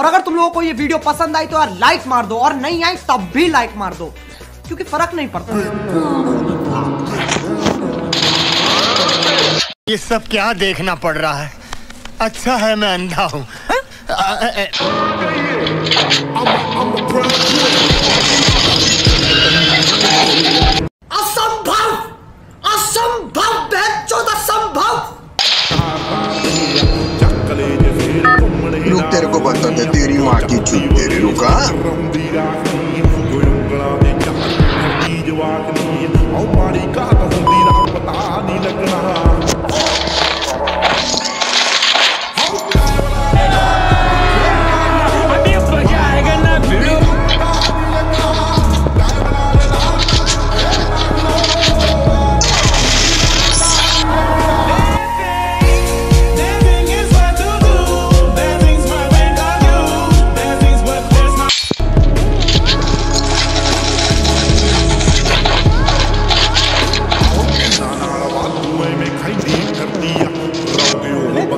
और अगर तुम लोगों को ये वीडियो पसंद आई तो यार लाइक मार दो और नहीं आई तब भी लाइक मार दो क्योंकि फ़र्क नहीं पड़ता ये सब क्या देखना पड़ रहा है अच्छा है मैं अंधा हूँ रुक तेरे माँ की चुप तेरे रुका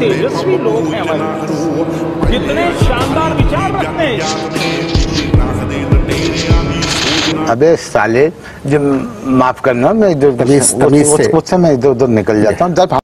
तेजस्वी लोग हैं हमारे कितने शानदार विचार रखते हैं। अबे साले जब माफ़ करना मैं इधर तमीज से मैं इधर उधर निकल जाता हूँ